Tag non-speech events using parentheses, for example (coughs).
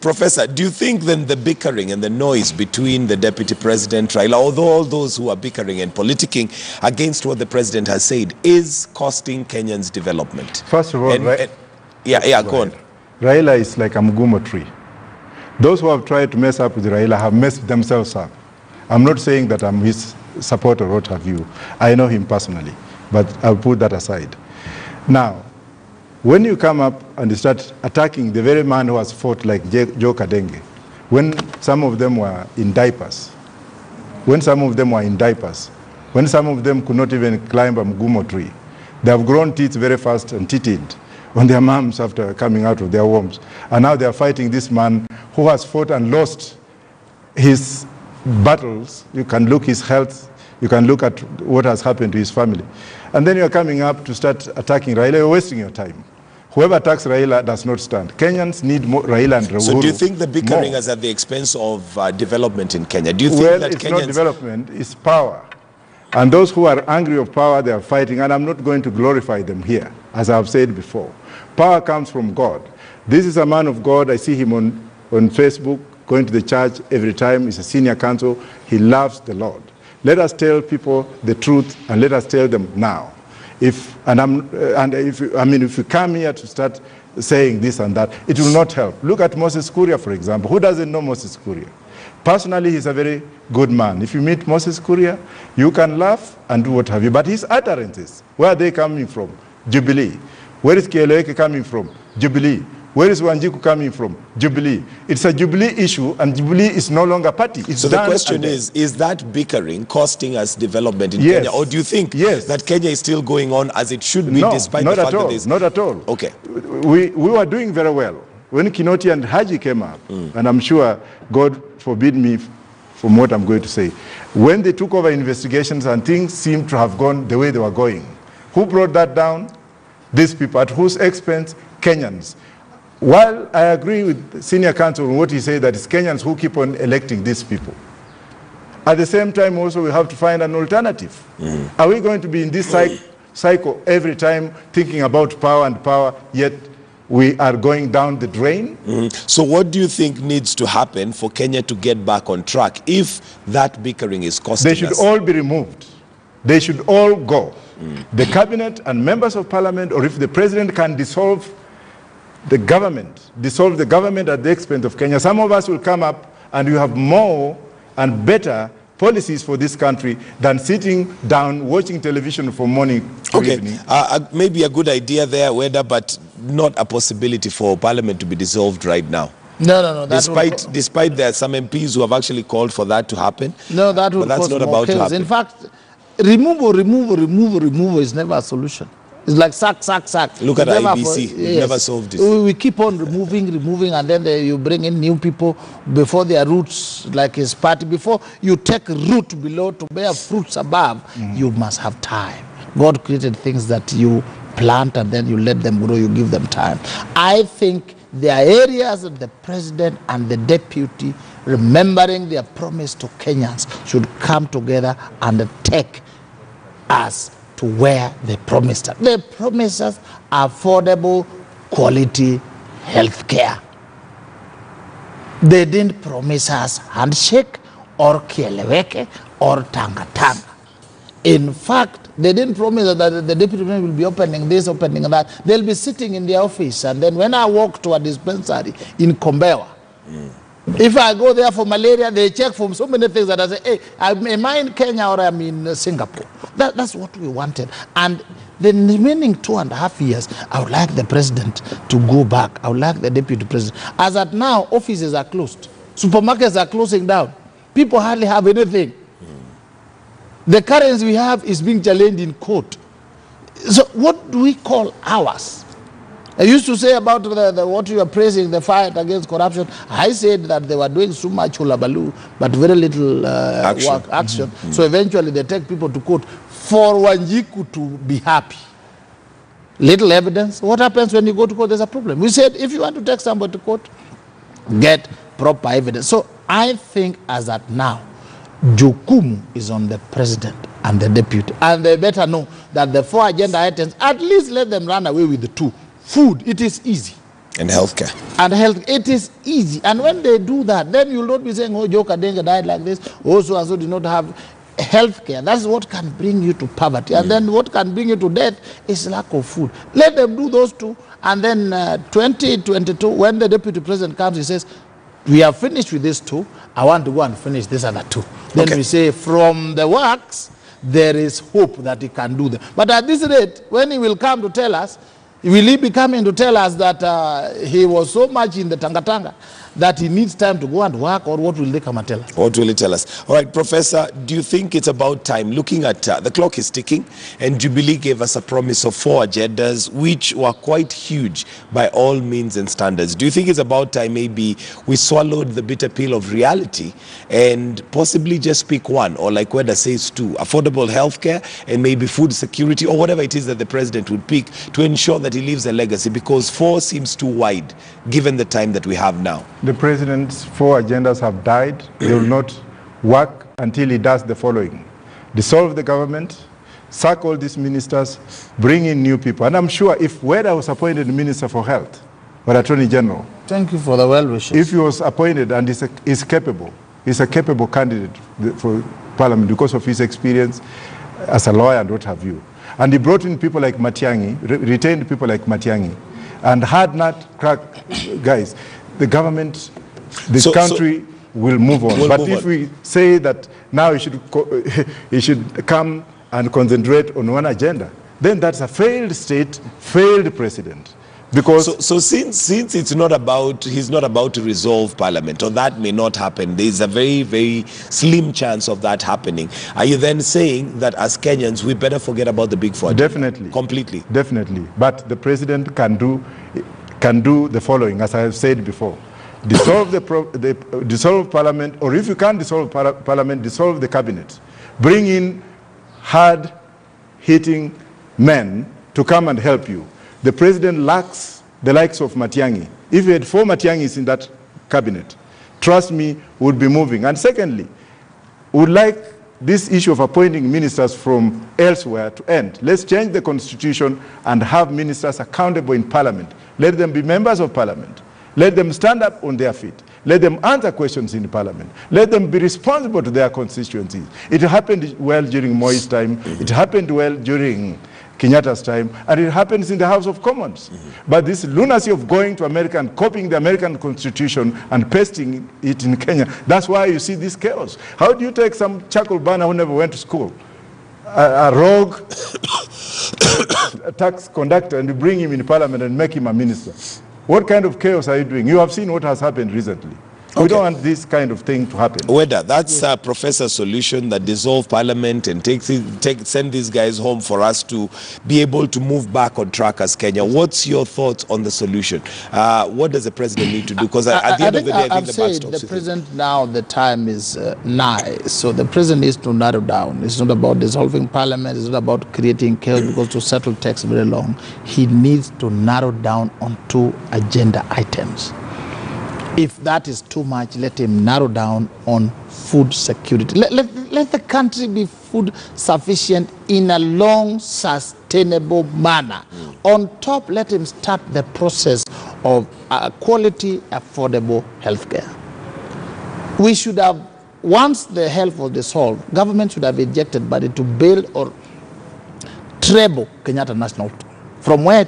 Professor, do you think then the bickering and the noise between the Deputy President Raila, although all those who are bickering and politicking against what the President has said, is costing Kenyans development? First of all, And- Ra- and- yeah, yeah, go on. Raila is like a mgumo tree. Those who have tried to mess up with Raila have messed themselves up. I'm not saying that I'm his supporter or what have you. I know him personally, but I'll put that aside. Now, when you come up and you start attacking the very man who has fought like Joe Kadenge, when some of them were in diapers, when some of them were in diapers, when some of them could not even climb a mgumo tree, they have grown teeth very fast and titted on their moms after coming out of their wombs. And now they are fighting this man who has fought and lost his battles. You can look his health, you can look at what has happened to his family. And then you're coming up to start attacking Raila, you're wasting your time. Whoever attacks Raila does not stand. Kenyans need more Raila and Uhuru. So do you think the bickering more. is at the expense of uh, development in Kenya? Do you think well, that it's not development, it's power. And those who are angry of power, they are fighting, and I'm not going to glorify them here, as I've said before. Power comes from God. This is a man of God. I see him on, on Facebook, going to the church every time. He's a senior counsel. He loves the Lord. Let us tell people the truth, and let us tell them now. If, and I'm, and if, I mean, if you come here to start saying this and that, it will not help. Look at Moses Kuria, for example. Who doesn't know Moses Kuria? Personally, he's a very good man. If you meet Moses Kuria, you can laugh and do what have you. But his utterances, where are they coming from? Jubilee. Where is Kieleweke coming from? Jubilee. Where is Wanjiku coming from? Jubilee. It's a Jubilee issue, and Jubilee is no longer party. It's So the question is, is that bickering costing us development in Yes. Kenya? Or do you think Yes. that Kenya is still going on as it should be no, despite not the at fact all. that there's... Not at all. Okay. We, we were doing very well. When Kinoti and Haji came up, Mm. and I'm sure God forbid me from what I'm going to say, when they took over investigations and things seemed to have gone the way they were going, who brought that down? These people. At whose expense? Kenyans. While I agree with senior counsel on what he said, that it's Kenyans who keep on electing these people. At the same time, also, we have to find an alternative. Mm. Are we going to be in this cy- cycle every time thinking about power and power, yet we are going down the drain? Mm. So what do you think needs to happen for Kenya to get back on track if that bickering is costing They should us? all be removed. They should all go. Mm. The cabinet and members of parliament, or if the president can dissolve the government, dissolve the government at the expense of Kenya, some of us will come up and you have more and better policies for this country than sitting down watching television from morning to Okay, evening. uh, uh, maybe a good idea there, whether, but not a possibility for Parliament to be dissolved right now. No, no, no. That Despite, would, despite there are some MPs who have actually called for that to happen. no, that would but that's cause not more about to chaos. happen. In fact, removal, removal, removal, removal is never a solution. It's like sack, sack, sack. Look at never IEBC. We've never solved it. We, we keep on removing, removing, and then they, you bring in new people before their roots, like his party. Before you take root below to bear fruits above, mm. you must have time. God created things that you plant and then you let them grow, you give them time. I think there are areas that the president and the deputy, remembering their promise to Kenyans, should come together and take us to where they promised us. They promised us affordable, quality health care. They didn't promise us handshake or kieleweke or tanga tanga. In fact, they didn't promise that the deputy president will be opening this, opening that. They'll be sitting in their office, and then when I walk to a dispensary in Kombewa, if I go there for malaria, they check for so many things that I say, hey, I'm- am I in Kenya or I'm in uh, Singapore? That, that's what we wanted. And the remaining two and a half years, I would like the president to go back. I would like the deputy president. As at now, offices are closed. Supermarkets are closing down. People hardly have anything. The currency we have is being challenged in court. So what do we call ours? I used to say about the, the, what you are praising, the fight against corruption. I said that they were doing so much hulabaloo, but very little uh, Action. work, action. So eventually they take people to court for Wanjiku to be happy. Little evidence. What happens when you go to court? There's a problem. We said if you want to take somebody to court, get proper evidence. So I think as at now, Jukumu is on the president and the deputy. And they better know that the four agenda items, at least let them run away with the two. Food, it is easy. And healthcare. and health. It is easy. And when they do that, then you'll not be saying, oh, Joe Kadenge died like this, oh, so and so did not have health care. That's what can bring you to poverty. And then what can bring you to death is lack of food. Let them do those two. And then uh, 2022, when the deputy president comes, he says, we have finished with these two. I want to go and finish these other two. Then Okay. we say, from the works, there is hope that he can do them. But at this rate, when he will come to tell us, will he be coming to tell us that uh, he was so much in the Tangatanga that he needs time to go and work, or what will they come and tell us? What will it tell us? All right, Professor, do you think it's about time? Looking at uh, the clock is ticking, and Jubilee gave us a promise of four agendas, which were quite huge by all means and standards. Do you think it's about time maybe we swallowed the bitter pill of reality and possibly just pick one, or like Weda says, two affordable healthcare and maybe food security, or whatever it is that the president would pick to ensure that he leaves a legacy? Because four seems too wide given the time that we have now. The president's four agendas have died. They will not work until he does the following dissolve the government, sack all these ministers, bring in new people. And I'm sure if Weda was appointed Minister for Health or Attorney General, Thank you for the well wishes. if he was appointed and is, is capable, he's a capable candidate for parliament because of his experience as a lawyer and what have you. And he brought in people like Matiangi, re- retained people like Matiangi, and had not cracked, guys, the government, the So- so- country will move on. Will but move if on. we say that now he should, (laughs) he should come and concentrate on one agenda, then that's a failed state, failed president. Because So, so since since it's not about he's not about to resolve parliament, or that may not happen, there is a very very slim chance of that happening. Are you then saying that as Kenyans we better forget about the big four? Definitely. completely. Definitely. But the president can do, can do the following, as I have said before. Dissolve the, the dissolve parliament, or if you can't dissolve par- parliament, dissolve the cabinet. Bring in hard hitting men to come and help you. The president lacks the likes of Matiangi. If he had four Matiangis in that cabinet, trust me, would be moving. And secondly, would like this issue of appointing ministers from elsewhere to end. Let's change the constitution and have ministers accountable in parliament. Let them be members of parliament. Let them stand up on their feet. Let them answer questions in parliament. Let them be responsible to their constituencies. It happened well during Moi's time. It happened well during Kenyatta's time, and it happens in the House of Commons. Mm-hmm. But this lunacy of going to America and copying the American Constitution and pasting it in Kenya, that's why you see this chaos. How do you take some charcoal burner who never went to school, a, a rogue a (coughs) tax conductor, and you bring him in parliament and make him a minister? What kind of chaos are you doing? You have seen what has happened recently. We don't want this kind of thing to happen. Whether that's a professor's solution that dissolve parliament and takes take, send these guys home for us to be able to move back on track as Kenya. What's your thoughts on the solution? Uh, what does the president need to do? Because at the end of the day, I think have the said the with him. president now the time is uh, nigh. So the president needs to narrow down. It's not about dissolving parliament. It's not about creating chaos because to settle takes very long. He needs to narrow down on two agenda items. If that is too much, let him narrow down on food security. Let, let, let the country be food sufficient in a long, sustainable manner. On top, let him start the process of uh, quality, affordable healthcare. We should have, once the health was dissolved, government should have injected money to build or treble Kenyatta National from where it